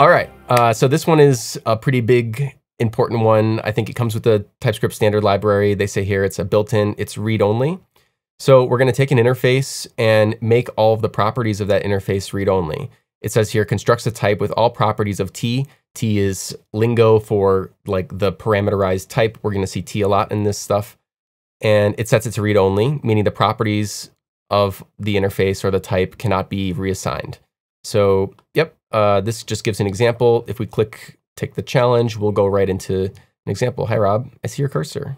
All right, uh, so this one is a pretty big, important one. I think it comes with the TypeScript standard library. They say here it's a built-in, it's read-only. So we're gonna take an interface and make all of the properties of that interface read-only. It says here, constructs a type with all properties of T. T is lingo for like the parameterized type. We're gonna see T a lot in this stuff. And it sets it to read-only, meaning the properties of the interface or the type cannot be reassigned. So, yep, uh, this just gives an example. If we click take the challenge, we'll go right into an example. Hi, Rob. I see your cursor.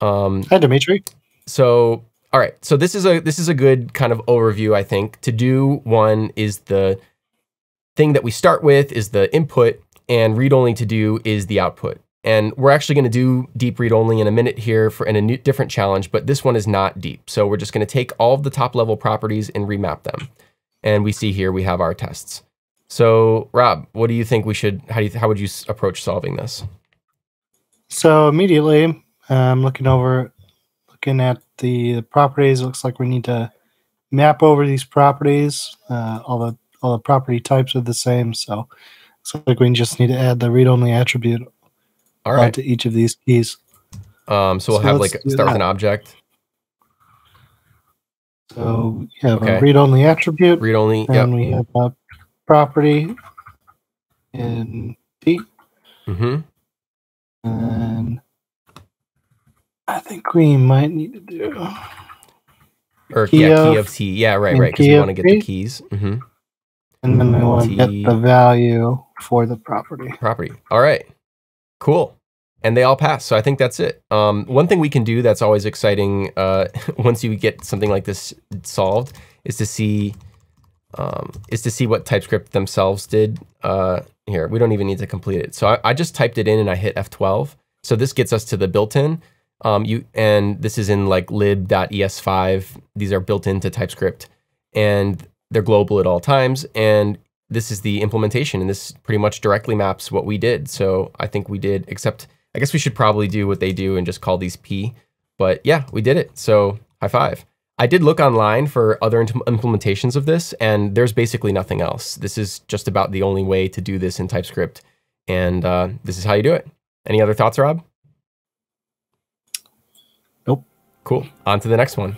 Um, Hi, Dimitri. So, all right. So this is a this is a good kind of overview. I think to do one is the thing that we start with is the input, and read only to do is the output. And we're actually going to do deep read only in a minute here for in a new, different challenge, but this one is not deep. So we're just going to take all of the top level properties and remap them. And we see here we have our tests. So Rob, what do you think we should, how, do you, how would you approach solving this? So immediately I'm looking over, looking at the properties. It looks like we need to map over these properties. Uh, all the all the property types are the same. So looks like we just need to add the read-only attribute all right. to each of these keys. Um, so we'll so have like start that. with an object. So you have okay. a read-only attribute. Read-only. And yep. we have a property in T. Mm-hmm. And I think we might need to do. Or key yeah, of, key of T. Yeah, right, right. Because we want to get the keys. Mm-hmm. And then we want to get the value for the property. Property. All right. Cool. And they all pass. So I think that's it. Um, one thing we can do that's always exciting uh, once you get something like this solved is to see um, is to see what TypeScript themselves did. Uh, here, we don't even need to complete it. So I, I, just typed it in and I hit F12. So this gets us to the built-in. Um, you and this is in like lib.es5. These are built into TypeScript, and they're global at all times. And this is the implementation and this pretty much directly maps what we did. So I think we did, except I guess we should probably do what they do and just call these P. But yeah, we did it. So high five. I did look online for other implementations of this, and there's basically nothing else. This is just about the only way to do this in TypeScript, and uh, this is how you do it. Any other thoughts, Rob? Nope. Cool. On to the next one.